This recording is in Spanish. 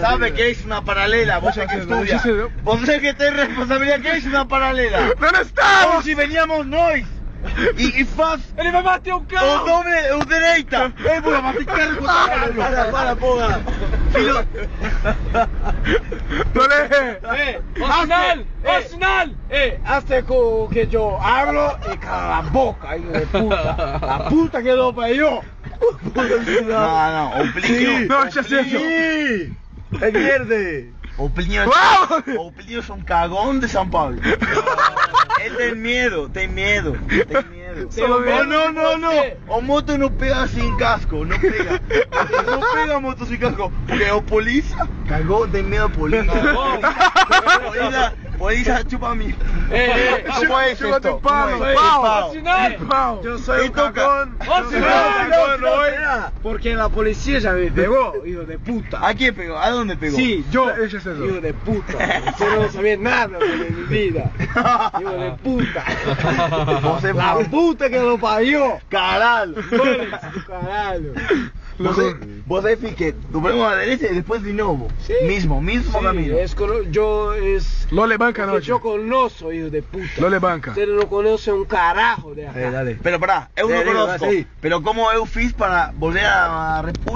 Sabe que es una paralela, vos que estudia. Vos sabés que tenés responsabilidad que es una paralela. ¿Dónde estamos? Como si veníamos nós. E, e faz Ele vai bater o o carro! nome, o direita. Ei, porra, mas tem carro para, para, para, porra. Filho, ¿Dónde Eh, o sinal! O sinal! Eh, hace que yo hablo y cala la boca, hijo de puta. La puta que parió. Não, não, o Plinio. No, ya sé eso. Verde. O Plinio, ¡Vamos! o Plinio es un cagón de São Paulo. Él tem medo, tem medo, tem medo. Solo Oh, medo. no, no, no. O moto no pega sin casco, no pega. No pega moto sin casco. Porque o polícia, cagón, tem medo a polícia. Polícia, polícia chupa mi. Eh, ¿Cómo es esto? un palo, ¿Cómo es? pao. Pao. o sinal! Pau. Yo soy un Esto ca- cagón. ¡Oh, Yo soy sí, un no, cagón Porque la policía ya me pegó, hijo de puta. ¿A quién pegó? ¿A dónde pegó? Sí, yo, eso. hijo de puta. Yo no sabía nada de mi vida. Hijo de puta. La puta que lo parió. Caralho. Caralho. Você, você fica do primo à direita e depois de novo. Sí. Mismo, mismo Sí, camino. es cono- yo es Lole banca porque noche. yo conozco, hijo de puta. Lole banca. Ustedes no conocen un carajo de acá. Pero pará, eu Te não digo, conozco. Pero como eu fiz para volver a República?